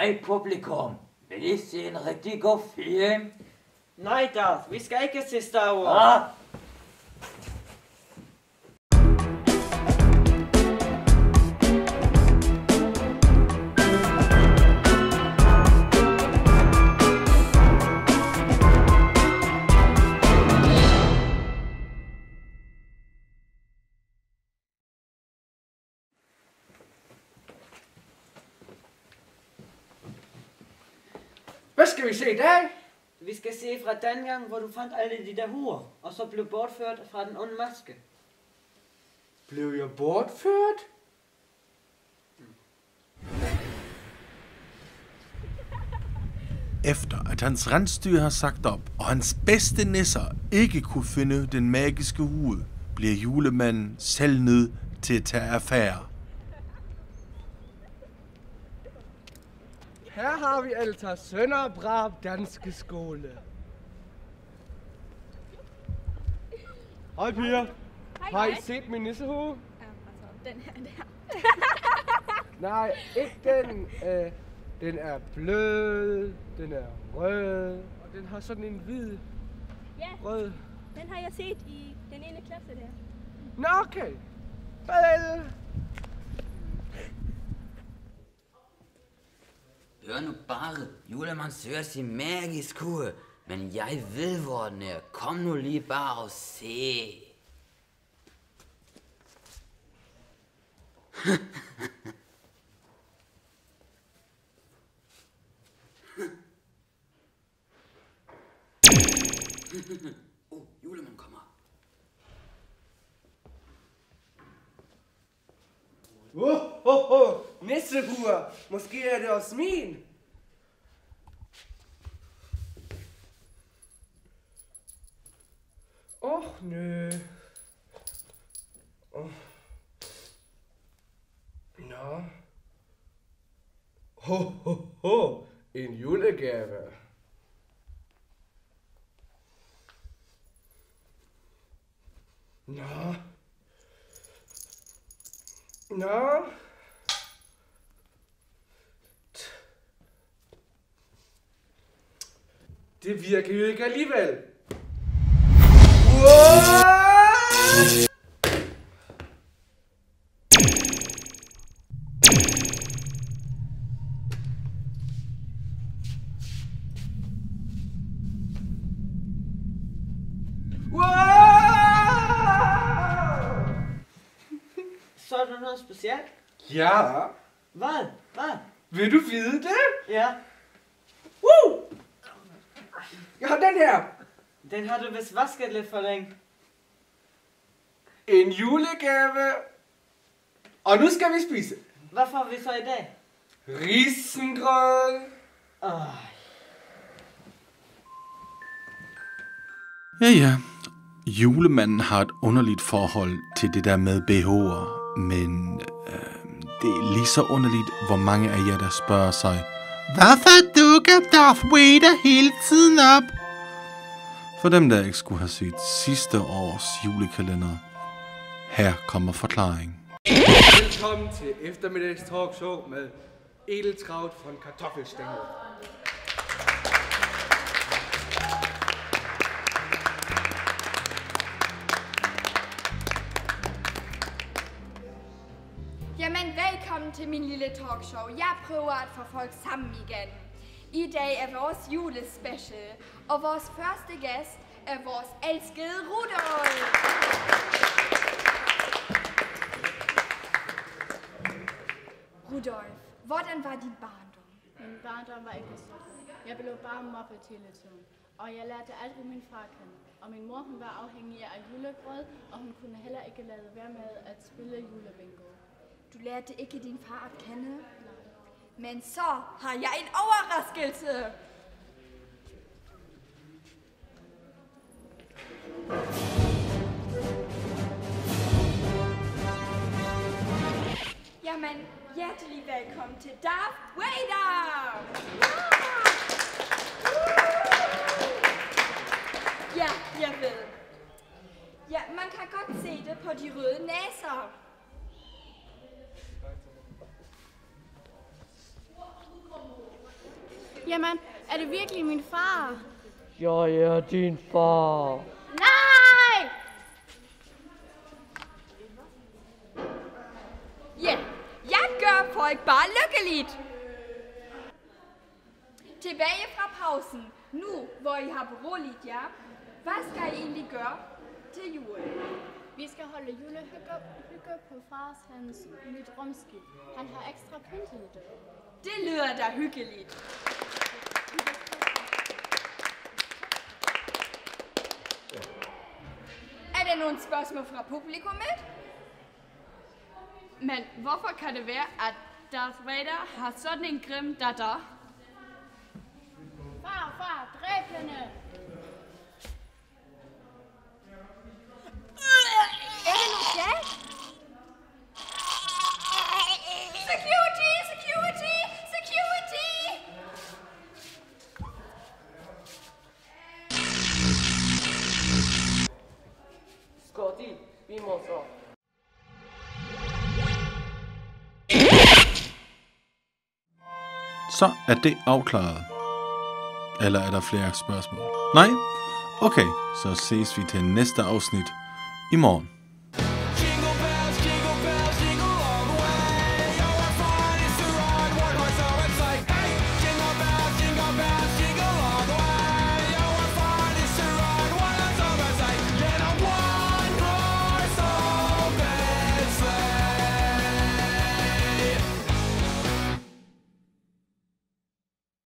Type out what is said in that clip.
Hej publikum. Vil I se en rigtig god film? Nej, Darth, vi skal ikke se Star Wars. Ah, skal vi se i dag? Vi skal se fra den gang, hvor du fandt alle de der huer, og så blev bortført fra den onde maske. Blev jeg bortført? Efter at hans rensdyr har sagt op, og hans bedste nisser ikke kunne finde den magiske hue, bliver julemanden selv nødt til at tage affære. Her har vi altså Sønderbrab Danske Skole. Hej piger. Har I set min nissehue? Den her der. Nej, ikke den. Øh, den er blød, den er rød, og den har sådan en hvid Ja, rød. den har jeg set i den ene klasse der. Nå, okay. Farvel hør nu bare. Julemand søger sin magisk hue. Men jeg ved, hvor den er. Kom nu lige bare og se. oh, julemand kommer. Oh, oh, oh. Nissehuer. Måske er det også min. Åh, oh, nø. Oh. Nå. Ho, ho, ho. En julegave. Nå. Nå. Det virker jo ikke alligevel. What? Så er der noget specielt. Ja, Hvad? Hvad? vil du vide det? Ja, Woo! Jeg har den her. den har du vist vasket lidt for længe. En julegave. Og nu skal vi spise Hvad får vi så i dag? risengrød. Åh, Ja, ja. Julemanden har et underligt forhold til det der med BH'er, men øh, det er lige så underligt, hvor mange af jer, der spørger sig, Hvorfor dukker Darth Vader hele tiden op? For dem, der ikke skulle have set sidste års julekalender, her kommer forklaring. Velkommen til eftermiddags talkshow med Edeltraut von Kartoffelstængel. Velkommen til min lille talkshow. Jeg prøver at få folk sammen igen. I dag er vores julespecial, og vores første gæst er vores elskede Rudolf. Rudolf, hvordan var din barndom? Min barndom var ikke så. Jeg blev bare mobbet hele tiden. Og jeg lærte aldrig min far kende. Og min mor hun var afhængig af julegrød, og hun kunne heller ikke lade være med at spille julebingo. Du lærte ikke din far at kende. Men så har jeg en overraskelse. Jamen, hjertelig velkommen til Darth Vader! Ja, jeg ved. Ja, man kan godt se det på de røde næser. Jamen, er det virkelig min far? Jeg er din far. Nej! Ja, jeg gør folk bare lykkeligt. Tilbage fra pausen. Nu, hvor I har beroliget jer, hvad skal I egentlig gøre til jul? Vi skal holde julehygge hygge på fars hans nyt rumskib. Han har ekstra pyntet det. Det lyder da hyggeligt. Er der nogle spørgsmål fra publikummet? Men hvorfor kan det være, at Darth Vader har sådan en grim datter? Far, far, dræb hende! Scotty, vi så. Så er det afklaret. Eller er der flere spørgsmål? Nej? Okay, så ses vi til næste afsnit i morgen.